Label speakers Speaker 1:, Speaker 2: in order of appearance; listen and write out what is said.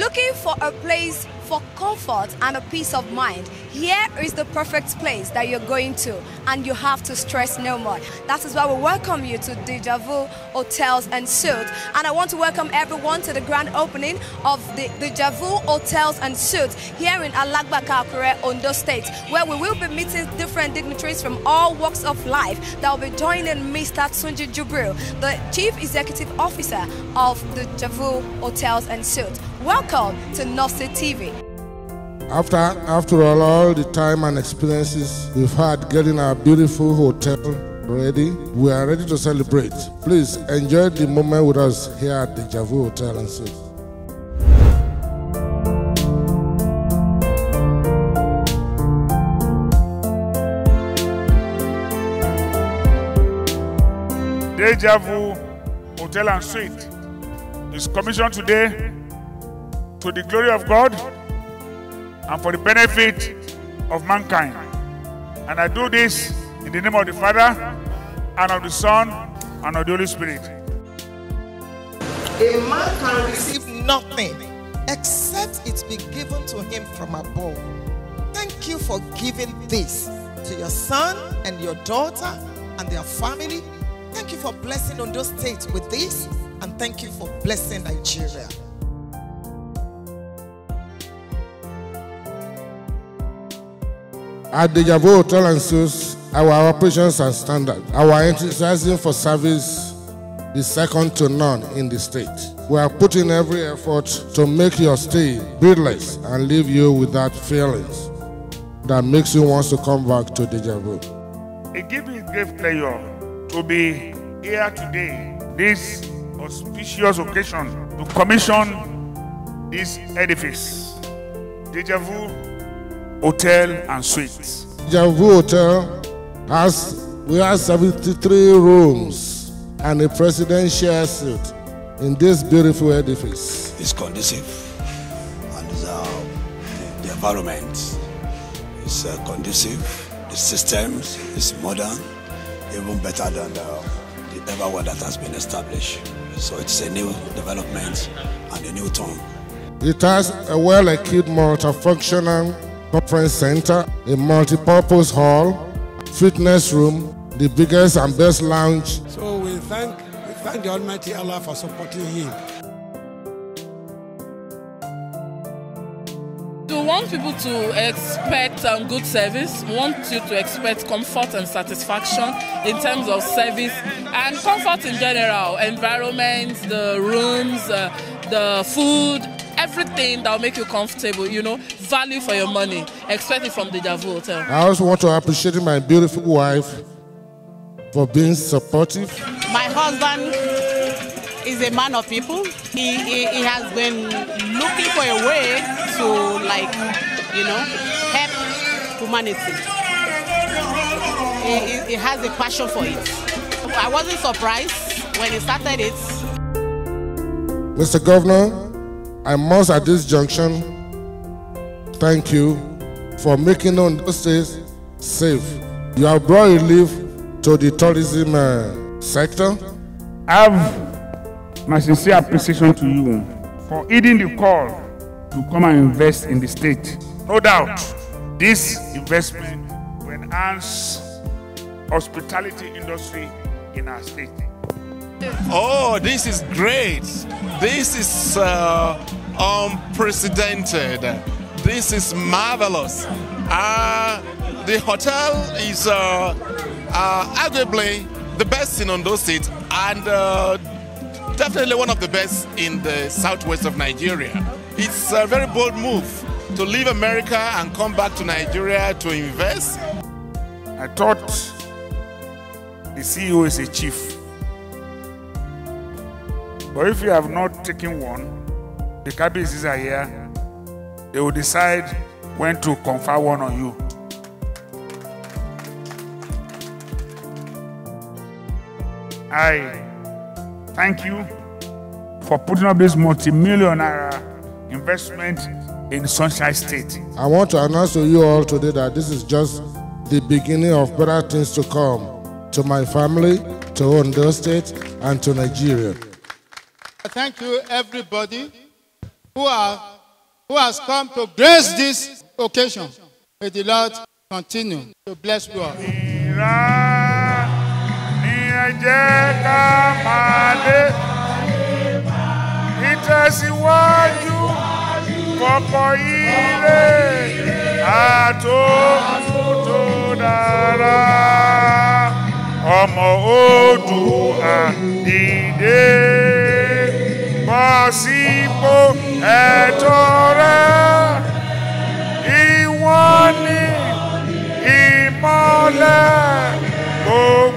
Speaker 1: Looking for a place for comfort and a peace of mind, here is the perfect place that you're going to, and you have to stress no more. That is why we welcome you to Deja Vu Hotels and Suites. And I want to welcome everyone to the grand opening of the Deja Vu Hotels and Suites here in Alagbaka, Ondo State, where we will be meeting different dignitaries from all walks of life that will be joining Mr. Tunji Jubril, the Chief Executive Officer of Deja Vu Hotels and Suites. Welcome to Nofsid TV.
Speaker 2: After, after all, all the time and experiences we've had getting our beautiful hotel ready, we are ready to celebrate. Please enjoy the moment with us here at Deja Vu Hotel and Suites.
Speaker 3: Deja Vu Hotel and Suite is commissioned today to the glory of God and for the benefit of mankind. And I do this in the name of the Father and of the Son and of the Holy Spirit.
Speaker 4: A man can receive nothing except it be given to him from above. Thank you for giving this to your son and your daughter and their family. Thank you for blessing Ondo State with this, and thank you for blessing Nigeria.
Speaker 2: At the Javu Hotel and Suites, our operations are standard. Our enthusiasm for service is second to none in the state. We are putting every effort to make your stay breathless and leave you with that feelings that makes you want to come back to Deja Vu.
Speaker 3: It gives me great pleasure to be here today, this auspicious occasion, to commission this edifice, Deja Vu Hotel and Suites.
Speaker 2: Javu Hotel has we have 73 rooms and a presidential suite in this beautiful edifice.
Speaker 5: is conducive and uh, the, the environment is uh, conducive. The systems is modern, even better than the, the ever one that has been established. So it's a new development and a new tone.
Speaker 2: It has a well-equipped multifunctional conference center, a multi-purpose hall, fitness room, the biggest and best lounge
Speaker 6: So we thank we thank the Almighty Allah for supporting him.
Speaker 7: We want people to expect um, good service. We want you to expect comfort and satisfaction in terms of service and comfort in general. Environment, the rooms, uh, the food, everything that will make you comfortable. You know, value for your money. Expect it from Deja Vu Hotel.
Speaker 2: I also want to appreciate my beautiful wife for being supportive.
Speaker 8: My husband is a man of people. He, he, he has been looking for a way to, like, you know, help humanity. He, he, he has a passion for it. I wasn't surprised when he started it.
Speaker 2: Mr. Governor, I must at this junction thank you for making Ondo State safe. You have brought relief to the tourism uh, sector.
Speaker 3: I have my sincere appreciation to you for heeding the call to come and invest in the state. No doubt, this investment will enhance hospitality industry in our state.
Speaker 9: Oh, this is great. This is uh, unprecedented. This is marvelous. Uh, the hotel is uh, uh, arguably the best in Ondo State and uh, definitely one of the best in the southwest of Nigeria. It's a very bold move to leave America and come back to Nigeria to invest.
Speaker 3: I thought the CEO is a chief. But if you have not taken one, the cabbages are here. They will decide when to confer one on you. I thank you for putting up this multi-millionaire investment in Sunshine State.
Speaker 2: I want to announce to you all today that this is just the beginning of better things to come to my family, to Ondo State, and to Nigeria.
Speaker 10: Thank you, everybody, who, are, who has come to grace this occasion. May the Lord continue to bless you all.
Speaker 3: ìtẹ̀síwájú kọ̀kọ̀ ire àtò tó dára ọmọ Oòduà dìde àsìkò ẹ̀tọ́ rẹ ìwọ ni ìmọ́lẹ̀ gbogbo.